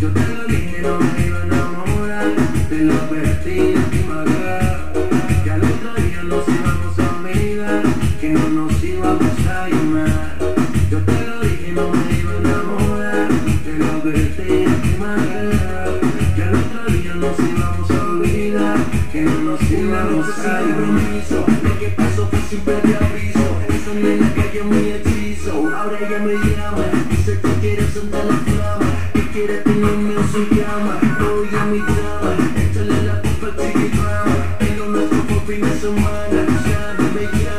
Yo te lo dije, no me iba a enamorar Te lo advertí, semana Ya no me llames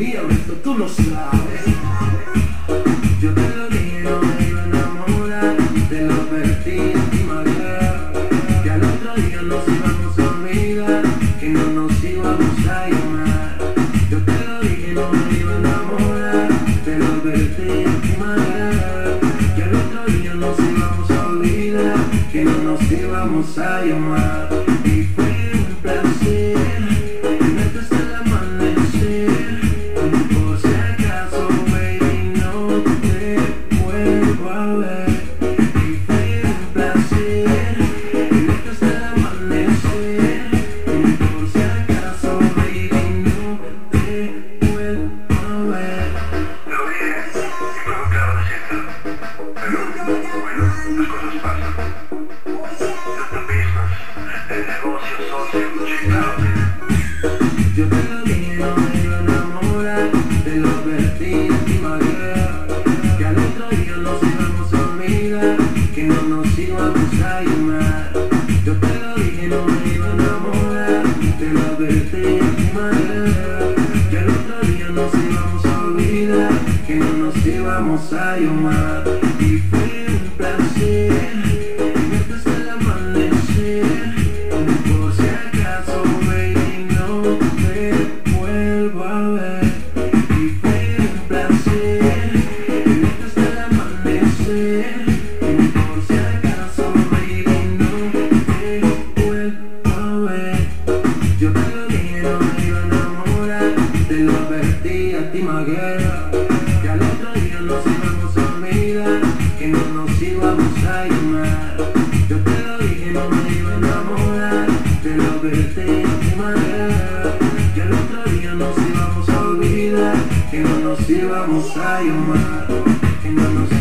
Resto tú lo sabes. Yo te lo dije, no me iba a enamorar Te lo advertí, última vez Que al otro día nos íbamos a olvidar Que no nos íbamos a llamar. Yo te lo dije, no me iba a enamorar Te lo advertí, última vez Que al otro día nos íbamos a olvidar Que no nos íbamos a llamar. Y bueno, las cosas pasan. The business, el negocio, socio, chingado. Yo te lo dije, no me iba a enamorar Te lo advertí, última vez Que al otro día nos íbamos a olvidar Que no nos íbamos a llamar Yo te lo dije, no me iba a enamorar Te lo advertí, última vez Que al otro día nos íbamos a olvidar Que no nos íbamos a llamar Yo te lo dije, no me iba a enamorar. Te lo advertí a ti, nos íbamos a llamar. Que no nos